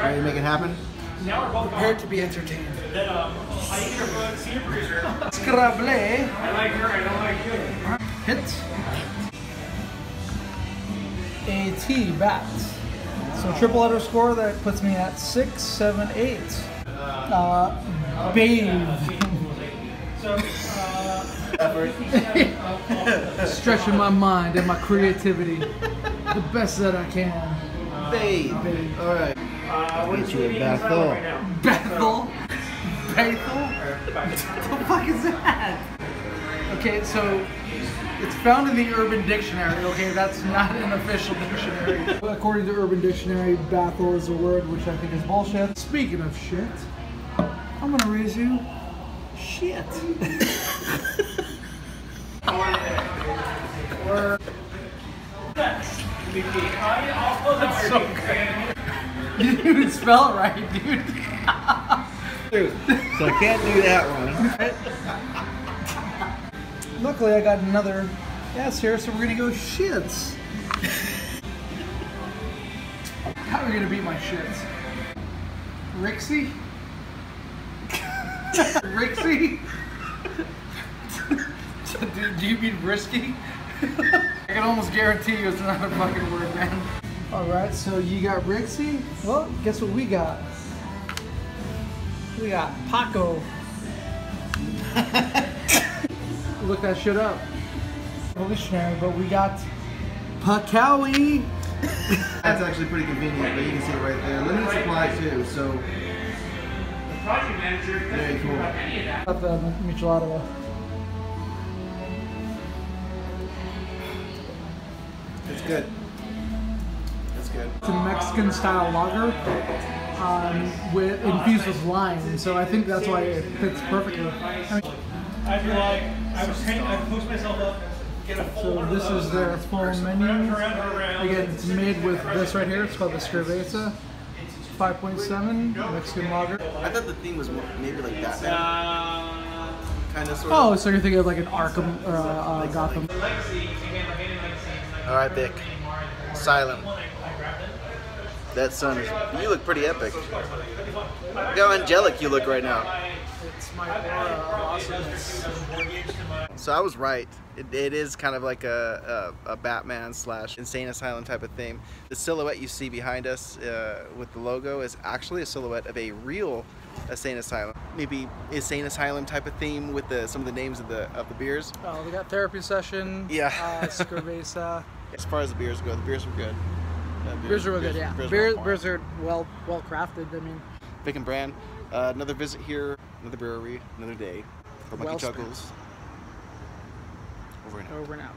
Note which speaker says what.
Speaker 1: Ready to make it happen?
Speaker 2: Now we're both
Speaker 3: Prepared to be entertained.
Speaker 2: Then um, I eat your food, senior producer.
Speaker 3: Scrabble.
Speaker 2: I like her, I don't like you.
Speaker 3: Hit. AT bats. So triple letter score that puts me at six, seven, eight. Uh, bathe.
Speaker 2: So, uh,
Speaker 3: Stretching my mind and my creativity the best that I can.
Speaker 1: Babe. All right.
Speaker 2: Uh, we're just
Speaker 1: you a
Speaker 2: leaving
Speaker 1: Bethel.
Speaker 2: right now.
Speaker 3: Bethel? Bethel? What the fuck is that? Okay, so it's found in the Urban Dictionary. Okay, that's not an official dictionary. According to Urban Dictionary, Bethel is a word which I think is bullshit. Speaking of shit, I'm gonna raise you shit.
Speaker 2: That's
Speaker 3: so You didn't even spell it right, dude.
Speaker 1: So I can't do that one.
Speaker 3: Luckily, I got another yes here, so we're gonna go shits. How are we gonna beat my shits? Rixie? Rixie? do, do you mean risky? I can almost guarantee you it's not a fucking word, man. Alright, so you got Rixie? Well, guess what we got? We got Paco. Look that shit up. Evolutionary, but we got Pacowie.
Speaker 1: That's actually pretty convenient, but you can see it right there. Limited supply too, so The
Speaker 2: project manager doesn't
Speaker 1: Very cool.
Speaker 2: any of that.
Speaker 3: Got the Michelada.
Speaker 1: it's good. It's good.
Speaker 3: It's a Mexican style lager um, with infused with lime, so I think that's why it fits perfectly. I mean,
Speaker 2: I feel like I was hanging, I pushed myself up, get a full
Speaker 3: so this is their full menu. Again, it's made with this right here. It's called the Cerveza 5.7 Mexican lager.
Speaker 1: I thought the theme was more, maybe like that.
Speaker 2: Uh,
Speaker 1: Kind of sort
Speaker 3: Oh, so you're thinking of like an Arkham or uh, uh, Gotham?
Speaker 2: legacy, again, like any legacy.
Speaker 1: All right, Vic. Silent. That sun is. You look pretty epic. Look how angelic you look right now.
Speaker 3: It's my awesomeness.
Speaker 1: So I was right. It, it is kind of like a, a, a Batman slash insane asylum type of theme. The silhouette you see behind us uh, with the logo is actually a silhouette of a real insane asylum. Maybe insane asylum type of theme with the some of the names of the of the beers.
Speaker 3: Oh, we got therapy session.
Speaker 1: Yeah.
Speaker 3: Uh, Cerveza.
Speaker 1: As far as the beers go, the beers were good.
Speaker 3: Beers are real good, yeah.
Speaker 1: beers
Speaker 3: Beers,
Speaker 1: on
Speaker 3: beers are well well crafted. I mean,
Speaker 1: Vic and Bran. Uh, another visit here, another brewery, another day. For Monkey
Speaker 3: Well.
Speaker 1: Chuckles. Over and out.
Speaker 3: over and out.